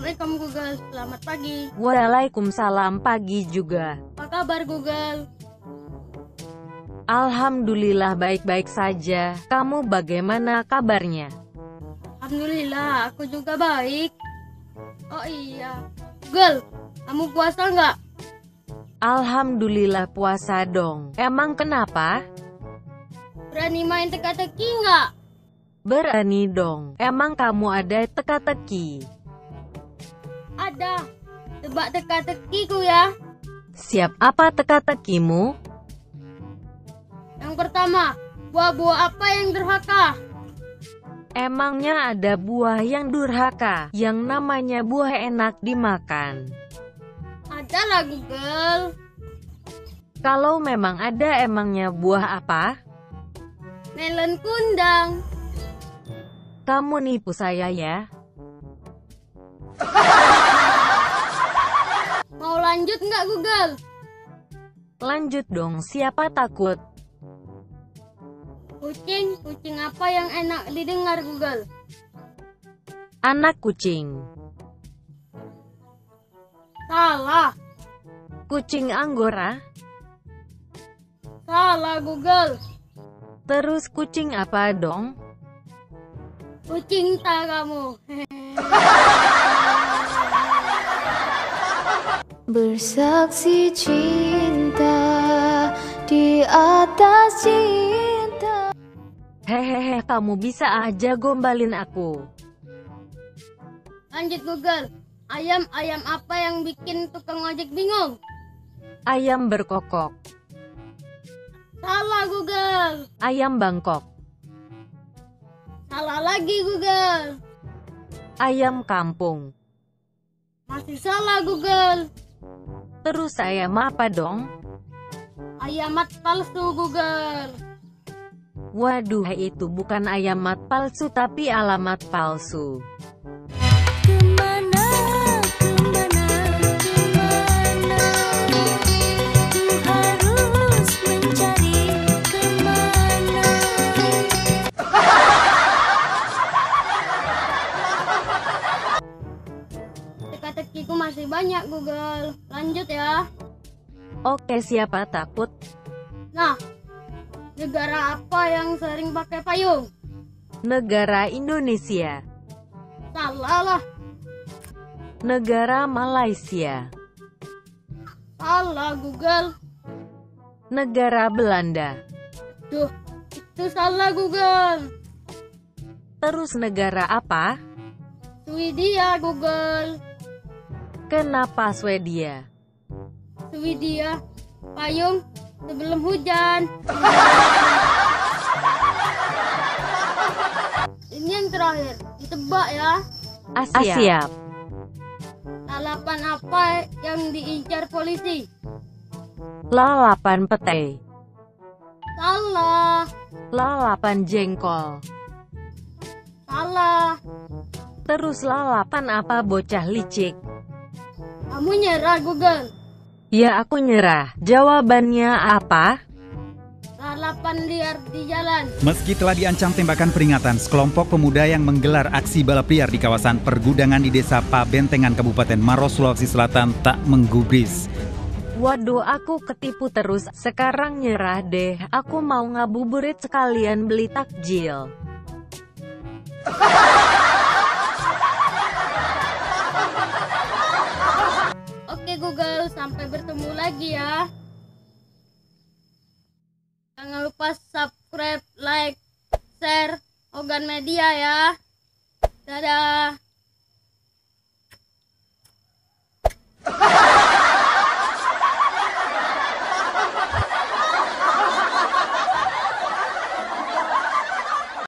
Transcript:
Assalamualaikum Google, selamat pagi. Waalaikumsalam pagi juga. Apa kabar Google? Alhamdulillah baik-baik saja. Kamu bagaimana kabarnya? Alhamdulillah, aku juga baik. Oh iya, Google, kamu puasa nggak? Alhamdulillah puasa dong. Emang kenapa? Berani main teka-teki nggak? Berani dong. Emang kamu ada teka-teki? Ada. Tebak teka-tekiku ya. Siap apa teka-tekimu? Yang pertama, buah-buah apa yang durhaka? Emangnya ada buah yang durhaka, yang namanya buah enak dimakan? Ada lah Google. Kalau memang ada emangnya buah apa? Melon kundang. Kamu nipu saya ya? Lanjut nggak Google? Lanjut dong, siapa takut? Kucing, kucing apa yang enak didengar Google? Anak kucing. Salah. Kucing anggora? Salah Google. Terus kucing apa dong? Kucing tak kamu. Bersaksi cinta di atas cinta Hehehe, kamu bisa aja gombalin aku. Lanjut Google. Ayam-ayam apa yang bikin tukang ojek bingung? Ayam berkokok. Salah Google. Ayam Bangkok. Salah lagi Google. Ayam kampung. Masih salah Google. Terus ayam apa dong? Ayamat palsu Google. Waduh, itu bukan ayam mat palsu tapi alamat palsu. Masih banyak Google. Lanjut ya. Oke, siapa takut? Nah, negara apa yang sering pakai payung? Negara Indonesia. Salah lah. Negara Malaysia. Salah Google. Negara Belanda. Duh, itu salah Google. Terus negara apa? Swedia Google. Kenapa Swedia? Swedia. Payung sebelum hujan. Ini yang terakhir. Ditebak ya. Asia. Siap. Lalapan apa yang diincar polisi? Lalapan pete. Salah. Lalapan jengkol. Salah. Terus lalapan apa bocah licik? Kamu nyerah Google. Ya aku nyerah. Jawabannya apa? Lalapan liar di jalan. Meski telah diancam tembakan peringatan, sekelompok pemuda yang menggelar aksi balap liar di kawasan pergudangan di desa Pabentengan Kabupaten Maros, Sulawesi Selatan tak menggubris. Waduh aku ketipu terus. Sekarang nyerah deh. Aku mau ngabuburit sekalian beli takjil. Google, sampai bertemu lagi ya. Jangan lupa subscribe, like, share Ogan Media ya. Dadah.